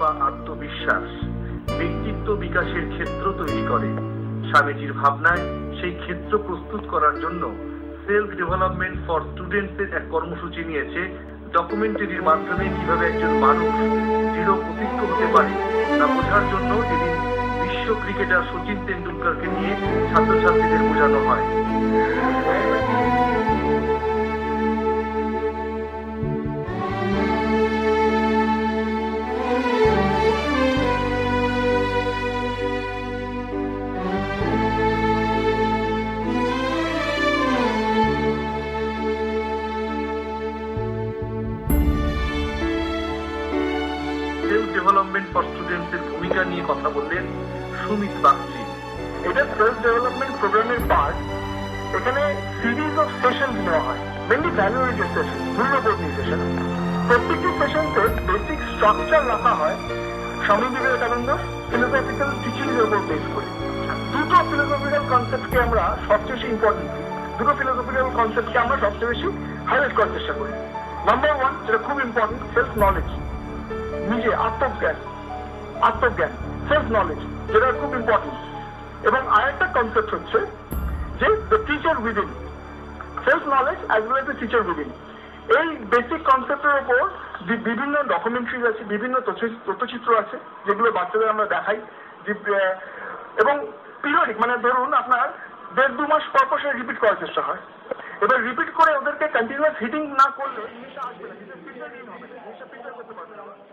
বা আত্মবিশ্বাস, ব্যক্তিত্ব বিকাশের ক্ষেত্র তৈরি করে। স্বামীজির ভাবনায় সেই ক্ষেত্র প্রস্তুত করার জন্য সেলফ ডেভেলপমেন্ট ফর স্টুডেন্টসের এক কর্মসূচি নিয়েছে। ডকুমেন্টারির মাধ্যমে কীভাবে একজন মানুষ দৃঢ় প্রতিজ্ঞ হতে পারে তা বোঝার জন্য এদিন বিশ্ব ক্রিকেটার সচিন তেন্ডুলকারকে নিয়ে ছাত্রছাত্রীদের বোঝানো হয়। ডেভেলপমেন্ট ফর স্টুডেন্টসের ভূমিকা নিয়ে কথা বললেন সুমিত বাগচি। এটা সেলফ ডেভেলপমেন্ট প্রোগ্রামের পার্ট এখানে সিরিজ অফ সেশন নেওয়া হয় মেনলি ভ্যালুয়েটেড সেশন মূল্যবোধ নিয়ে সেশন প্রত্যেকটি সেশনতে বেসিক স্ট্রাকচার রাখা হয় স্বামী বিবেকানন্দ ফিলোসফিক্যাল টিচিং এর উপর বেস করে। দুটো ফিলোসফিক্যাল কনসেপ্টকে আমরা সবচেয়ে বেশি ইম্পর্টেন্ট দুটো ফিলোসফিক্যাল কনসেপ্টকে আমরা সবচেয়ে বেশি হাইলাইট করার চেষ্টা করি। নাম্বার ওয়ান যেটা খুব ইম্পর্টেন্ট সেলফ নলেজ নিজে আত্মজ্ঞান আত্মজ্ঞান সেলফ নলেজ যেটা খুব ইম্পর্টেন্ট এবং আরেকটা কনসেপ্ট হচ্ছে যে the teacher within self knowledge as well the teacher within এই বেসিক কনসেপ্টের ওপর বিভিন্ন ডকুমেন্টারিজ আছে, বিভিন্ন তথ্য- তথ্যচিত্র আছে, যেগুলো বাচ্চাদের আমরা দেখাই। এবং পিরিয়ডিক মানে ধরুন আপনার দেড় দু মাস পর পর রিপিট করার চেষ্টা হয়। এবার রিপিট করে ওদেরকে কন্টিনিউয়াস হিটিং না করলে জিনিসটা আসবে না জিনিসটা filter করতে পারবে।